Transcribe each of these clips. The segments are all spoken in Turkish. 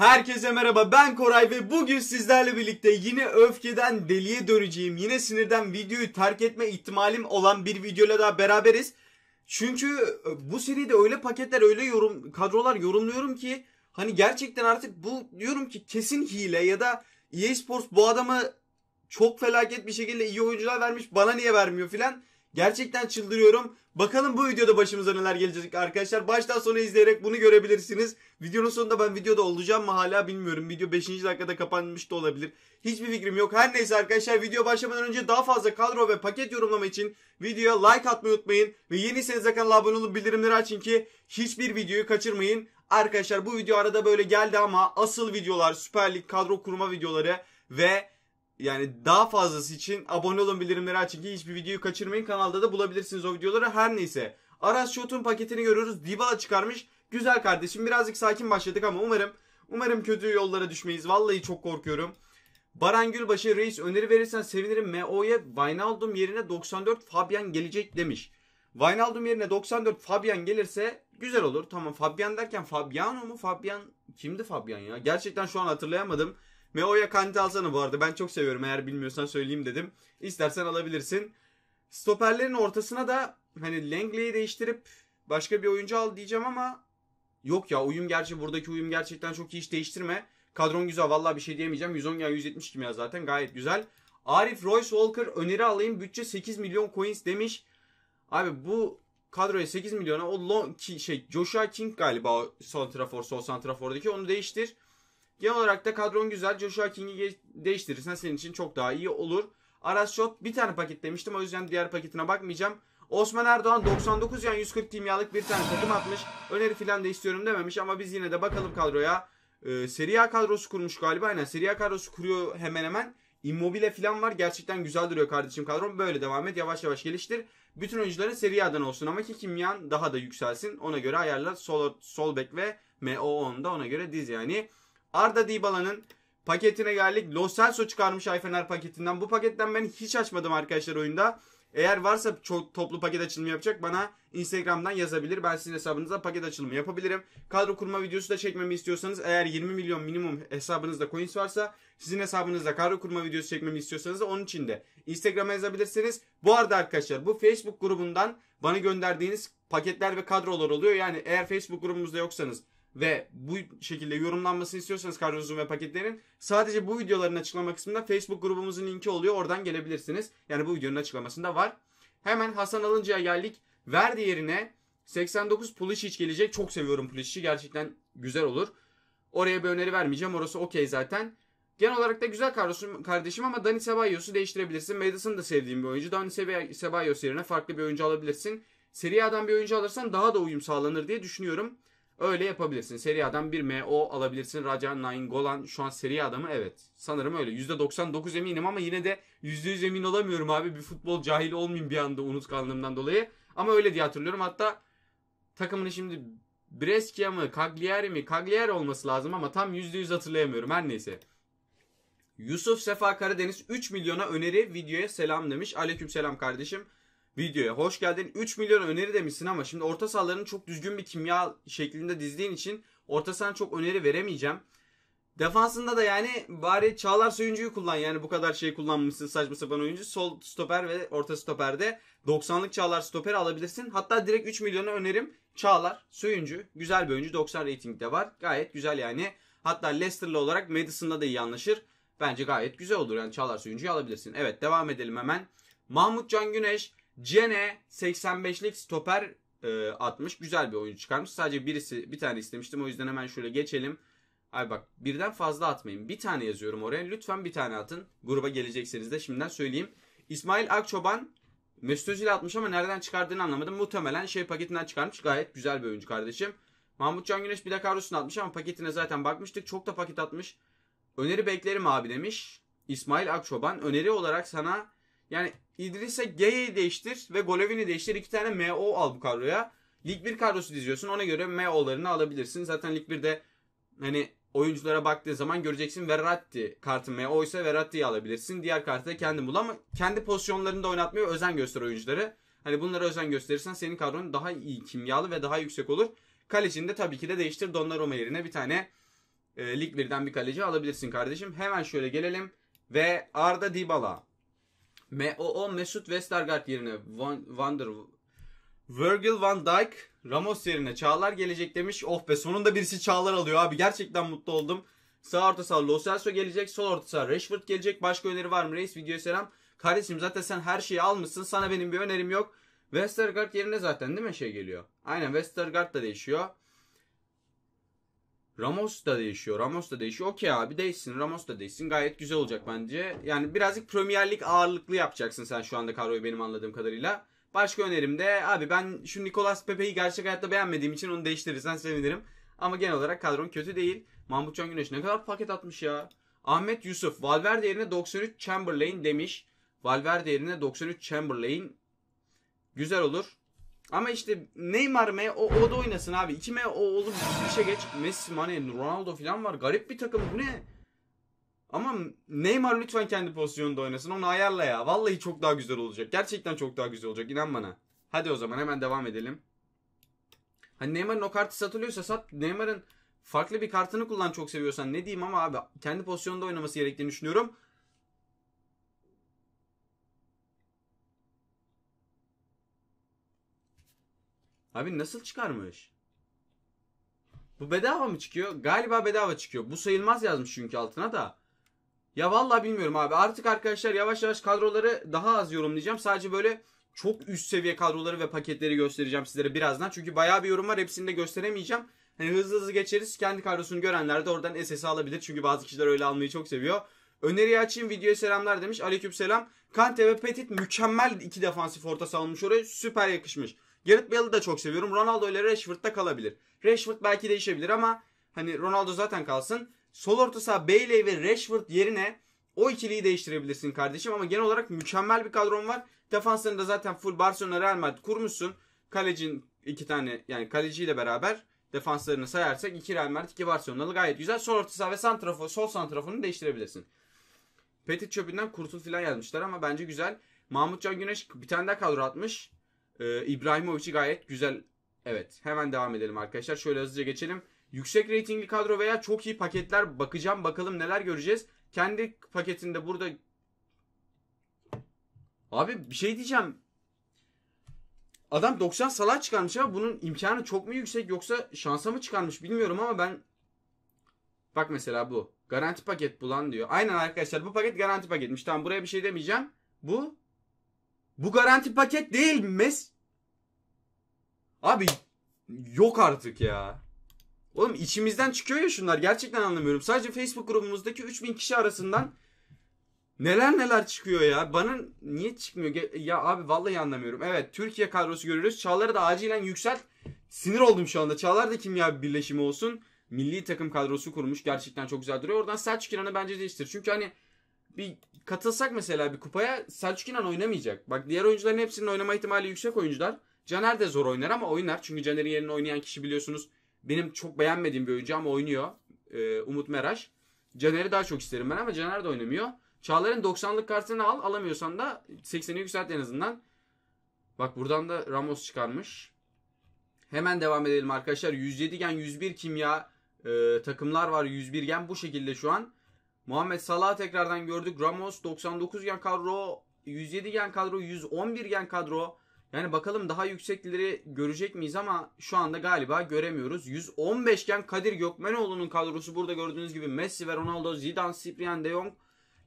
Herkese merhaba ben Koray ve bugün sizlerle birlikte yine öfkeden deliye döneceğim yine sinirden videoyu terk etme ihtimalim olan bir videoyla daha beraberiz. Çünkü e, bu seride öyle paketler öyle yorum kadrolar yorumluyorum ki hani gerçekten artık bu diyorum ki kesin hile ya da EA Sports bu adamı çok felaket bir şekilde iyi oyuncular vermiş bana niye vermiyor filan. Gerçekten çıldırıyorum. Bakalım bu videoda başımıza neler gelecek arkadaşlar. Baştan sona izleyerek bunu görebilirsiniz. Videonun sonunda ben videoda olacağım mı hala bilmiyorum. Video 5. dakikada kapanmış da olabilir. Hiçbir fikrim yok. Her neyse arkadaşlar video başlamadan önce daha fazla kadro ve paket yorumlama için videoya like atmayı unutmayın. Ve yeniyseniz de kanala abone olup bildirimleri açın ki hiçbir videoyu kaçırmayın. Arkadaşlar bu video arada böyle geldi ama asıl videolar Süper Lig kadro kurma videoları ve yani daha fazlası için abone olun bildirimleri açın ki hiçbir videoyu kaçırmayın. Kanalda da bulabilirsiniz o videoları. Her neyse. Aras Şot'un paketini görüyoruz. Dybala çıkarmış. Güzel kardeşim. Birazcık sakin başladık ama umarım umarım kötü yollara düşmeyiz. Vallahi çok korkuyorum. Baran Gülbaşı reis öneri verirsen sevinirim. MO'ya Wijnaldum yerine 94 Fabian gelecek demiş. Wijnaldum yerine 94 Fabian gelirse güzel olur. Tamam Fabian derken Fabiano mu? Fabian kimdi Fabian ya? Gerçekten şu an hatırlayamadım. Meo'ya Kante alsana bu arada. Ben çok seviyorum. Eğer bilmiyorsan söyleyeyim dedim. İstersen alabilirsin. Stoperlerin ortasına da hani Langley'i değiştirip başka bir oyuncu al diyeceğim ama yok ya uyum gerçi buradaki uyum gerçekten çok iyi hiç değiştirme. Kadron güzel vallahi bir şey diyemeyeceğim. 110 ya 170 kimya zaten gayet güzel. Arif Royce Walker öneri alayım. Bütçe 8 milyon coins demiş. Abi bu kadroya 8 milyona o long, şey Joshua King galiba sol trafor sol santrafordaki onu değiştir. Genel olarak da kadron güzel. Joshua King'i değiştirirsen senin için çok daha iyi olur. Aras Shot bir tane paket demiştim. O yüzden diğer paketine bakmayacağım. Osman Erdoğan 99 yani 140 kimyalık bir tane takım atmış. Öneri filan da istiyorum dememiş ama biz yine de bakalım kadroya. Ee, Serie A kadrosu kurmuş galiba. Aynen Serie A kadrosu kuruyor hemen hemen. Immobile filan var. Gerçekten güzel duruyor kardeşim kadron. Böyle devam et. Yavaş yavaş geliştir. Bütün oyuncuların Serie A'dan olsun ama ki kimyan daha da yükselsin. Ona göre ayarla. Sol, sol bek ve MO10'da ona göre diz yani. Arda Dybala'nın paketine geldik. Lo Celso çıkarmış Ayfener paketinden. Bu paketten ben hiç açmadım arkadaşlar oyunda. Eğer varsa çok toplu paket açılımı yapacak bana Instagram'dan yazabilir. Ben sizin hesabınıza paket açılımı yapabilirim. Kadro kurma videosu da çekmemi istiyorsanız eğer 20 milyon minimum hesabınızda coins varsa sizin hesabınızda kadro kurma videosu çekmemi istiyorsanız da onun için de Instagram'a yazabilirsiniz. Bu arada arkadaşlar bu Facebook grubundan bana gönderdiğiniz paketler ve kadrolar oluyor. Yani eğer Facebook grubumuzda yoksanız ve bu şekilde yorumlanmasını istiyorsanız kadronuzun ve paketlerin sadece bu videoların açıklama kısmında Facebook grubumuzun linki oluyor. Oradan gelebilirsiniz. Yani bu videonun açıklamasında var. Hemen Hasan Alıncı'ya geldik. Verdi yerine 89 Pulisic gelecek. Çok seviyorum Pulisic'i. Gerçekten güzel olur. Oraya bir öneri vermeyeceğim. Orası okey zaten. Genel olarak da güzel kardeşim ama Dani Cebalos'u değiştirebilirsin. Madison'ı da sevdiğim bir oyuncu. Dani Ceballos yerine farklı bir oyuncu alabilirsin. Serie A'dan bir oyuncu alırsan daha da uyum sağlanır diye düşünüyorum. Öyle yapabilirsin. Serie A'dan bir MO alabilirsin. Rajan Nainggolan şu an Serie A'da mı? Evet. Sanırım öyle. %99 eminim ama yine de %100 emin olamıyorum abi. Bir futbol cahili olmayayım bir anda unutkanlığımdan dolayı. Ama öyle diye hatırlıyorum. Hatta takımını şimdi Brescia mı, Cagliari mi? Cagliari olması lazım ama tam %100 hatırlayamıyorum. Her neyse. Yusuf Sefa Karadeniz 3 milyona öneri videoya selam demiş. Aleyküm selam kardeşim videoya hoş geldin. 3 milyon öneri demişsin ama şimdi orta sahalarını çok düzgün bir kimya şeklinde dizdiğin için orta sahan çok öneri veremeyeceğim. Defansında da yani bari Çağlar Söyüncü'yü kullan yani bu kadar şey kullanmışsın saçma sapan oyuncu. Sol stoper ve orta stoperde 90'lık Çağlar stoper alabilirsin. Hatta direkt 3 milyona önerim Çağlar Söyüncü. Güzel bir oyuncu 90 ratingde var. Gayet güzel yani. Hatta Leicester'lı olarak Madison'da da iyi anlaşır. Bence gayet güzel olur yani Çağlar Söyüncü'yü alabilirsin. Evet devam edelim hemen. Mahmut Can Güneş Cene 85'lik stoper e, atmış. Güzel bir oyuncu çıkarmış. Sadece birisi bir tane istemiştim. O yüzden hemen şöyle geçelim. Ay bak birden fazla atmayın. Bir tane yazıyorum oraya. Lütfen bir tane atın. Gruba gelecekseniz de şimdiden söyleyeyim. İsmail Akçoban Mesut atmış ama nereden çıkardığını anlamadım. Muhtemelen şey paketinden çıkarmış. Gayet güzel bir oyuncu kardeşim. Mahmut Can Güneş bir de kadrosunu atmış ama paketine zaten bakmıştık. Çok da paket atmış. Öneri beklerim abi demiş. İsmail Akçoban. Öneri olarak sana yani İdris'e G'yi değiştir ve Golovini değiştir. İki tane MO al bu kadroya. Lig 1 kadrosu diziyorsun. Ona göre MO'larını alabilirsin. Zaten Lig 1'de hani oyunculara baktığın zaman göreceksin Verratti kartı MO ise Verratti'yi alabilirsin. Diğer kartı da kendin bul ama kendi pozisyonlarında oynatmaya özen göster oyuncuları. Hani bunlara özen gösterirsen senin kadron daha iyi kimyalı ve daha yüksek olur. Kalecini de tabii ki de değiştir. Donnarumma yerine bir tane e, Lig 1'den bir kaleci alabilirsin kardeşim. Hemen şöyle gelelim ve Arda Dybala. Me o, o Mesut Westergaard yerine Van, Vander Virgil van Dijk Ramos yerine Çağlar gelecek demiş. Oh be sonunda birisi Çağlar alıyor abi. Gerçekten mutlu oldum. Sağ orta saha Lo Celso gelecek. Sol orta saha Rashford gelecek. Başka öneri var mı reis? Videoya selam. Kardeşim zaten sen her şeyi almışsın. Sana benim bir önerim yok. Westergaard yerine zaten değil mi şey geliyor? Aynen Westergaard da değişiyor. Ramos da değişiyor. Ramos da değişiyor. Okey abi değişsin. Ramos da değişsin. Gayet güzel olacak bence. Yani birazcık Premier Lig ağırlıklı yapacaksın sen şu anda kadroyu benim anladığım kadarıyla. Başka önerim de abi ben şu Nicolas Pepe'yi gerçek hayatta beğenmediğim için onu değiştirirsen sevinirim. Ama genel olarak kadron kötü değil. Mahmut Can Güneş ne kadar paket atmış ya. Ahmet Yusuf Valverde yerine 93 Chamberlain demiş. Valverde yerine 93 Chamberlain güzel olur. Ama işte Neymar mı o, o da oynasın abi. İki mi o olur bir şey geç. Messi, Mane, Ronaldo falan var. Garip bir takım bu ne? Ama Neymar lütfen kendi pozisyonunda oynasın. Onu ayarla ya. Vallahi çok daha güzel olacak. Gerçekten çok daha güzel olacak. İnan bana. Hadi o zaman hemen devam edelim. Hani Neymar'ın o kartı satılıyorsa sat. Neymar'ın farklı bir kartını kullan çok seviyorsan. Ne diyeyim ama abi kendi pozisyonunda oynaması gerektiğini düşünüyorum. Abi nasıl çıkarmış? Bu bedava mı çıkıyor? Galiba bedava çıkıyor. Bu sayılmaz yazmış çünkü altına da. Ya vallahi bilmiyorum abi. Artık arkadaşlar yavaş yavaş kadroları daha az yorumlayacağım. Sadece böyle çok üst seviye kadroları ve paketleri göstereceğim sizlere birazdan. Çünkü bayağı bir yorum var. Hepsini de gösteremeyeceğim. Hani hızlı hızlı geçeriz. Kendi kadrosunu görenler de oradan SS alabilir. Çünkü bazı kişiler öyle almayı çok seviyor. Öneriyi açayım. Videoya selamlar demiş. Aleyküm selam. Kante ve Petit mükemmel iki defansif orta salmış oraya. Süper yakışmış. Gareth Bale'ı da çok seviyorum. Ronaldo ile Rashford'da kalabilir. Rashford belki değişebilir ama hani Ronaldo zaten kalsın. Sol orta saha Bailey ve Rashford yerine o ikiliyi değiştirebilirsin kardeşim ama genel olarak mükemmel bir kadron var. Defanslarında zaten full Barcelona Real Madrid kurmuşsun. Kalecin iki tane yani kaleciyle beraber defanslarını sayarsak iki Real Madrid iki Barcelona'lı gayet güzel. Sol orta saha ve santrafo, sol santrafonu değiştirebilirsin. Petit çöpünden kurtul falan yazmışlar ama bence güzel. Mahmut Can Güneş bir tane daha kadro atmış. Ee, İbrahimovic'i gayet güzel. Evet hemen devam edelim arkadaşlar. Şöyle hızlıca geçelim. Yüksek reytingli kadro veya çok iyi paketler bakacağım. Bakalım neler göreceğiz. Kendi paketinde burada... Abi bir şey diyeceğim. Adam 90 salat çıkarmış ama bunun imkanı çok mu yüksek yoksa şansa mı çıkarmış bilmiyorum ama ben... Bak mesela bu. Garanti paket bulan diyor. Aynen arkadaşlar bu paket garanti paketmiş. Tamam buraya bir şey demeyeceğim. Bu bu garanti paket değil mes. Abi yok artık ya. Oğlum içimizden çıkıyor ya şunlar. Gerçekten anlamıyorum. Sadece Facebook grubumuzdaki 3000 kişi arasından neler neler çıkıyor ya. Bana niye çıkmıyor? Ya abi vallahi anlamıyorum. Evet Türkiye kadrosu görüyoruz. Çağlar'ı da acilen yükselt. Sinir oldum şu anda. Çağlar da kimya bir birleşimi olsun. Milli takım kadrosu kurmuş. Gerçekten çok güzel duruyor. Oradan Selçuk İnan'ı bence değiştir. Çünkü hani bir katılsak mesela bir kupaya Selçuk İnan oynamayacak. Bak diğer oyuncuların hepsinin oynama ihtimali yüksek oyuncular. Caner de zor oynar ama oynar. Çünkü Caner'in yerine oynayan kişi biliyorsunuz benim çok beğenmediğim bir oyuncu ama oynuyor. Ee, Umut Meraş. Caner'i daha çok isterim ben ama Caner de oynamıyor. Çağlar'ın 90'lık kartını al. Alamıyorsan da 80'i yükselt en azından. Bak buradan da Ramos çıkarmış. Hemen devam edelim arkadaşlar. 107 gen 101 kimya e, takımlar var. 101 gen bu şekilde şu an. Muhammed Salah tekrardan gördük. Ramos 99 gen kadro. 107 gen kadro. 111 gen kadro. Yani bakalım daha yüksekleri görecek miyiz ama şu anda galiba göremiyoruz. 115 gen Kadir Gökmenoğlu'nun kadrosu burada gördüğünüz gibi Messi ve Ronaldo, Zidane, Cyprien de Jong.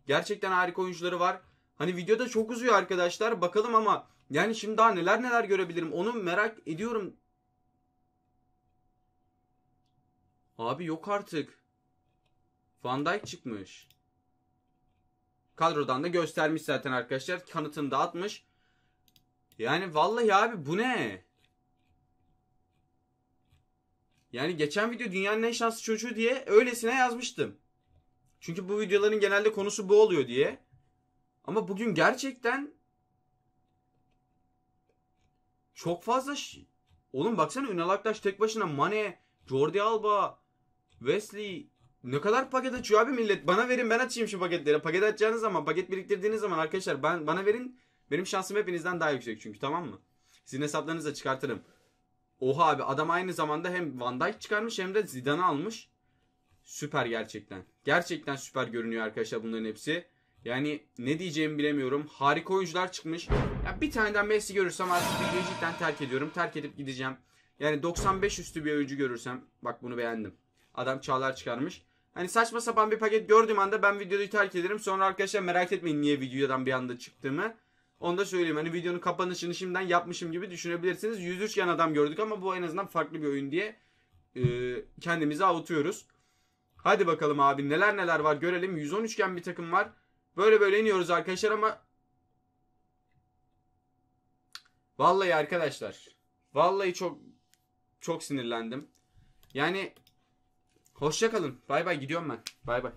Gerçekten harika oyuncuları var. Hani videoda çok uzuyor arkadaşlar. Bakalım ama yani şimdi daha neler neler görebilirim onu merak ediyorum. Abi yok artık. Van Dijk çıkmış. Kadrodan da göstermiş zaten arkadaşlar. Kanıtını da atmış. Yani vallahi abi bu ne? Yani geçen video dünyanın en şanslı çocuğu diye öylesine yazmıştım. Çünkü bu videoların genelde konusu bu oluyor diye. Ama bugün gerçekten çok fazla ş- Oğlum baksana Ünal Aktaş tek başına Mane, Jordi Alba, Wesley ne kadar paket açıyor abi millet. Bana verin ben açayım şu paketleri. Paket açacağınız zaman, paket biriktirdiğiniz zaman arkadaşlar ben bana verin. Benim şansım hepinizden daha yüksek çünkü tamam mı? Sizin hesaplarınızı da çıkartırım. Oha abi adam aynı zamanda hem Van Dijk çıkarmış hem de Zidane'ı almış. Süper gerçekten. Gerçekten süper görünüyor arkadaşlar bunların hepsi. Yani ne diyeceğimi bilemiyorum. Harika oyuncular çıkmış. Ya bir taneden Messi görürsem artık videoyu cidden terk ediyorum. Terk edip gideceğim. Yani 95 üstü bir oyuncu görürsem bak bunu beğendim. Adam çağlar çıkarmış. Hani saçma sapan bir paket gördüğüm anda ben videoyu terk ederim. Sonra arkadaşlar merak etmeyin niye videodan bir anda çıktığımı. Onu da söyleyeyim. Hani videonun kapanışını şimdiden yapmışım gibi düşünebilirsiniz. 103 yan adam gördük ama bu en azından farklı bir oyun diye e, kendimizi avutuyoruz. Hadi bakalım abi neler neler var görelim. 113 gen bir takım var. Böyle böyle iniyoruz arkadaşlar ama Vallahi arkadaşlar. Vallahi çok çok sinirlendim. Yani hoşça kalın. Bay bay gidiyorum ben. Bay bay.